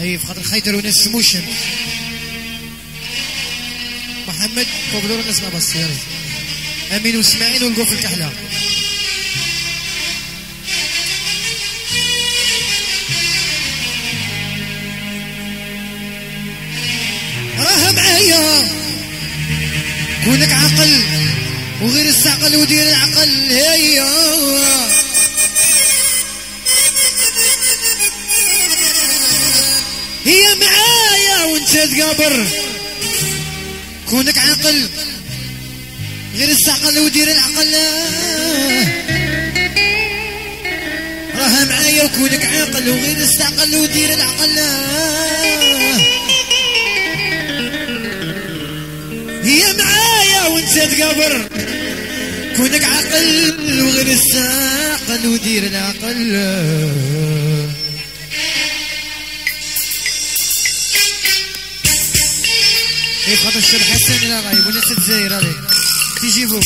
أي خاطر خيتر وناس سموشن محمد قبلور نسمع بس يا أمين وإسماعيل والقوف الكحلة. راه معايا. كونك عقل وغير السعقل ودير العقل هيا. معايا وانت تقابر كونك عاقل. غير السعقل ودير العقل. راها معايا وكونك عاقل وغير السعقل ودير العقل. هي معايا وانت تقبر كونك عقل وغير الساقل ودير العقل. خاطر الشيخ حسن لا غايب وناس الجزائر هذيك تيجيبو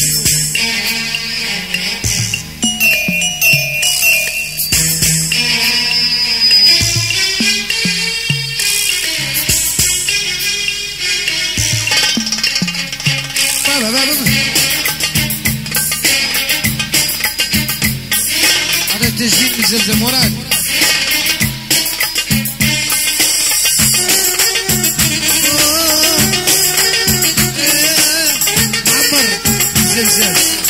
بابا بابا هذا التسجيل من زلزال مراد Jesus.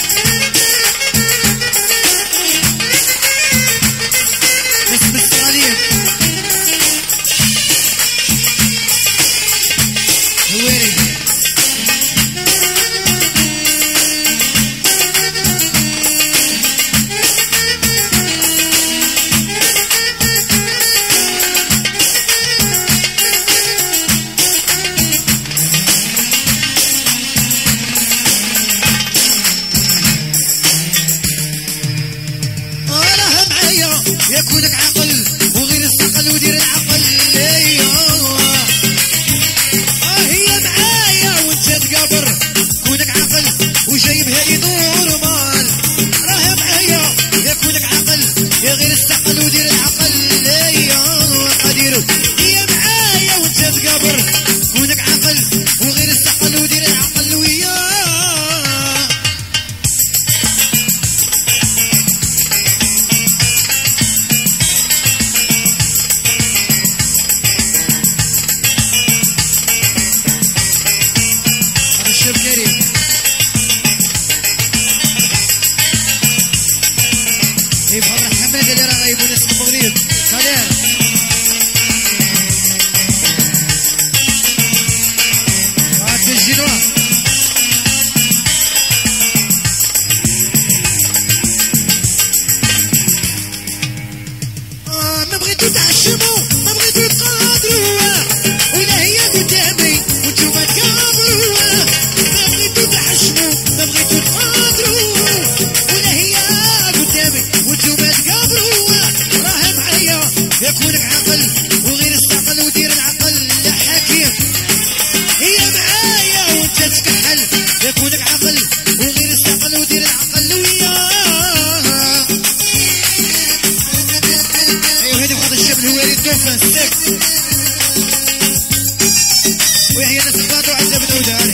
معايا يكونك عقل. اي بحضر حماد اللي راه وناس المغرب سلام آه، تسجيلوها آه، ما بغيتو تعشموا يكونك عقل وغير السعقل ودير العقل وياه. أيوه هذه بخاطر الشاب الهواري الدوفن ستيك ويحيى ناس الفاتو عزة بن عودة هذه